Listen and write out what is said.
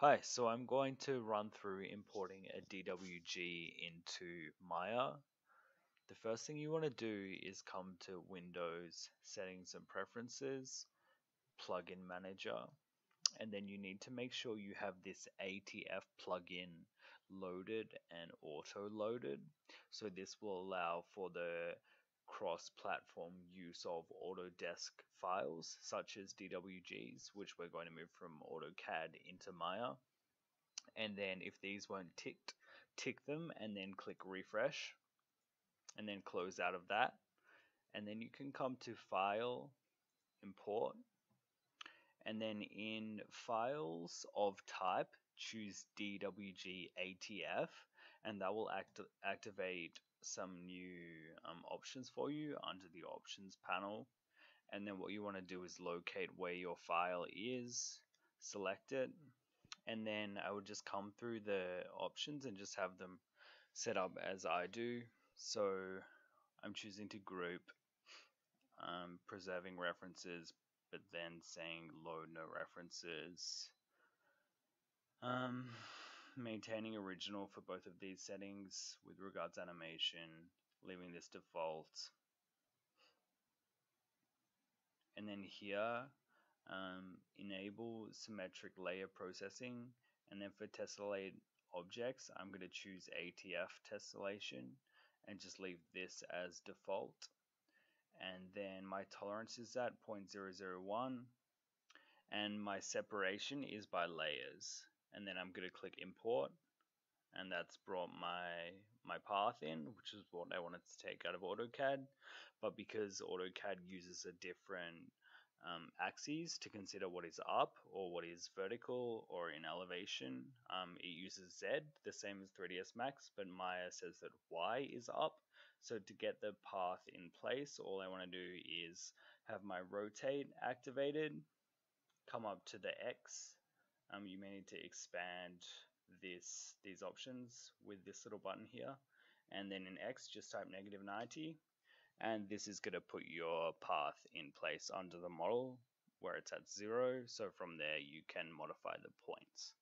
Hi, so I'm going to run through importing a DWG into Maya. The first thing you want to do is come to Windows, Settings and Preferences, Plugin Manager, and then you need to make sure you have this ATF plugin loaded and auto-loaded. So this will allow for the cross-platform use of Autodesk files such as DWGs, which we're going to move from AutoCAD into Maya. And then if these weren't ticked, tick them and then click refresh and then close out of that. And then you can come to File, Import, and then in Files of Type, choose DWG ATF, and that will act activate some new um, options for you under the options panel. And then what you want to do is locate where your file is select it and then I would just come through the options and just have them set up as I do. So I'm choosing to group um, preserving references but then saying load no references. Um, maintaining original for both of these settings with regards animation, leaving this default. And then here, um, enable symmetric layer processing. And then for tessellate objects, I'm going to choose ATF tessellation and just leave this as default. And then my tolerance is at 0.001 and my separation is by layers and then I'm going to click import and that's brought my my path in which is what I wanted to take out of AutoCAD. But because AutoCAD uses a different um, axes to consider what is up or what is vertical or in elevation um, it uses Z the same as 3ds Max but Maya says that Y is up. So to get the path in place all I want to do is have my rotate activated come up to the X um, you may need to expand this these options with this little button here. And then in X just type negative 90 and this is going to put your path in place under the model where it's at zero. So from there you can modify the points